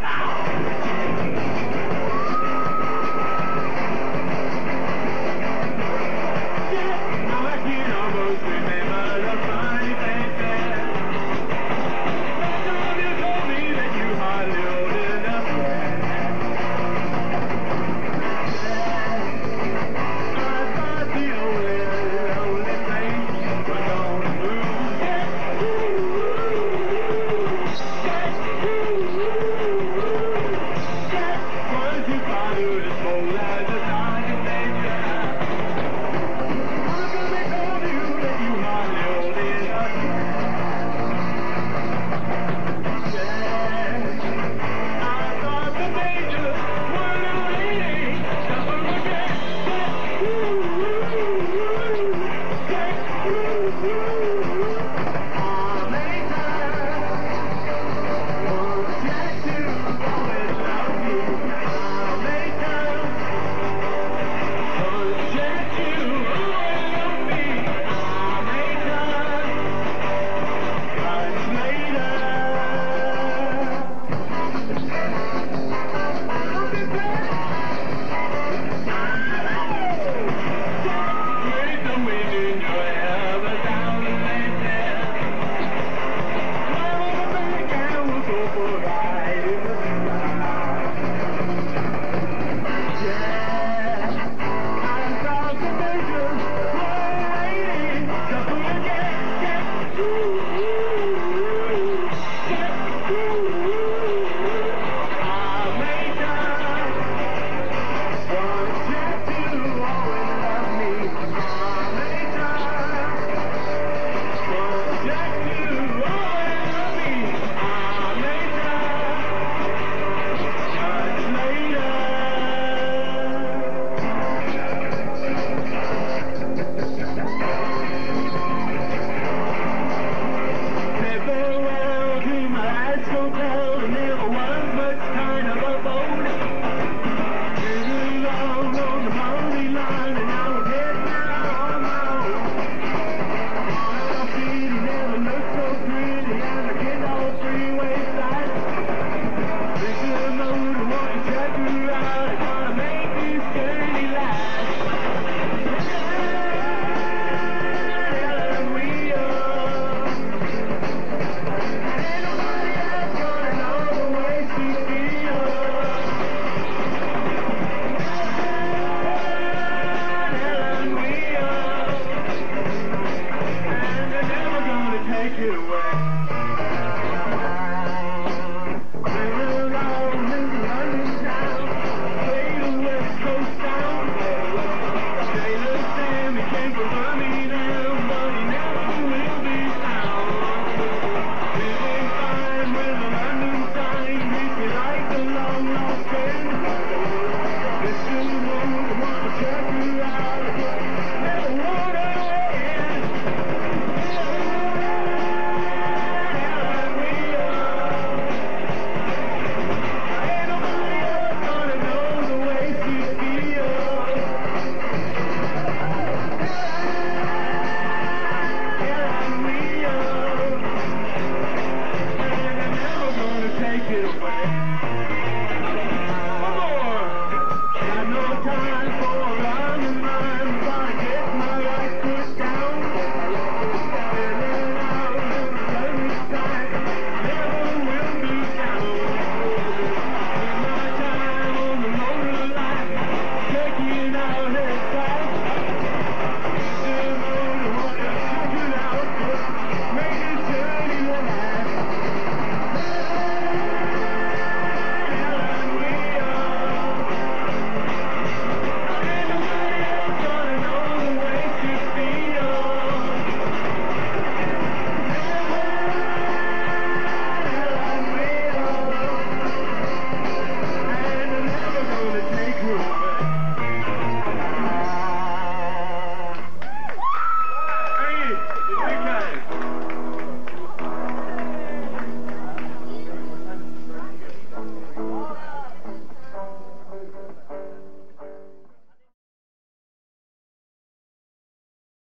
Ah! Woo!